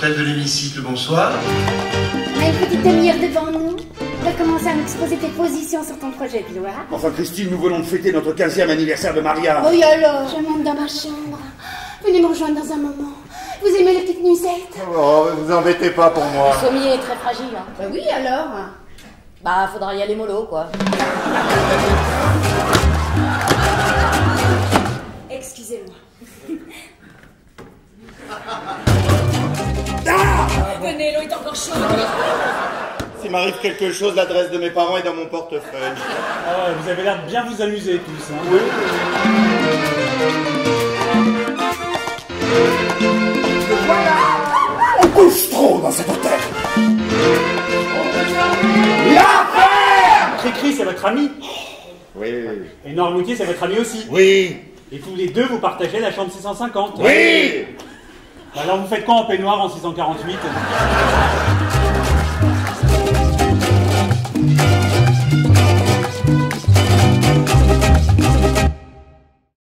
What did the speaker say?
hôtel de l'hémicycle, bonsoir. On a une petite demi-heure devant nous. On va commencer à m'exposer tes positions sur ton projet, tu vois. Enfin, Christine, nous venons de fêter notre 15e anniversaire de mariage. Oui alors Je monte dans ma chambre. Venez me rejoindre dans un moment. Vous aimez les petites nuisettes? Oh, vous embêtez pas pour moi. Le sommier est très fragile. Hein. Bah oui alors Bah, faudra y aller mollo, quoi. Excusez-moi. S'il m'arrive quelque chose, l'adresse de mes parents est dans mon portefeuille. Ah, vous avez l'air de bien vous amuser tous. Hein. On couche trop dans cet hôtel. Cricri, c'est votre ami. Oui. Et Noirmoutier, c'est votre ami aussi. Oui. Et tous les deux, vous partagez la chambre 650. Oui. Alors vous faites quoi en peignoir en 648